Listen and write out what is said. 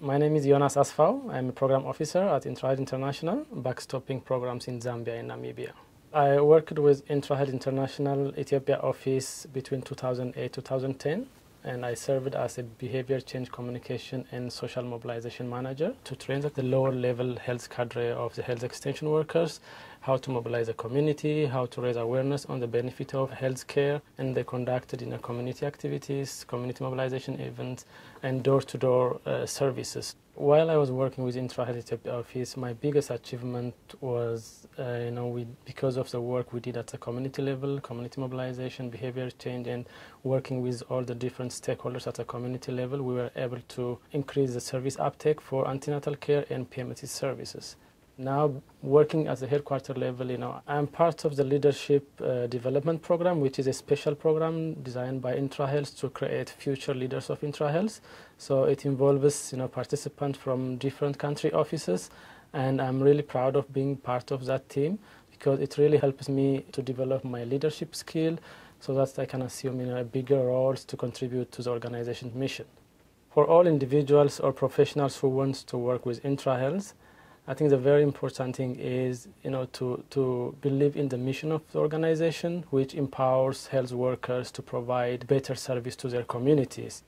My name is Yonas Asfaw. I'm a program officer at Intrahealth International, backstopping programs in Zambia and Namibia. I worked with Intrahealth International Ethiopia office between 2008 2010 and I served as a behavior change communication and social mobilization manager to train the lower level health cadre of the health extension workers how to mobilize the community, how to raise awareness on the benefit of health care, and they conducted you know, community activities, community mobilization events, and door-to-door uh, services. While I was working with Ethiopia office, my biggest achievement was, uh, you know, we, because of the work we did at the community level, community mobilization, behavior change, and working with all the different stakeholders at the community level, we were able to increase the service uptake for antenatal care and PMT services. Now, working at the headquarter level, you know, I'm part of the leadership uh, development program, which is a special program designed by IntraHealth to create future leaders of IntraHealth. So it involves, you know, participants from different country offices, and I'm really proud of being part of that team because it really helps me to develop my leadership skill so that I can assume you know, bigger roles to contribute to the organization's mission. For all individuals or professionals who want to work with IntraHealth, I think the very important thing is, you know, to, to believe in the mission of the organization, which empowers health workers to provide better service to their communities.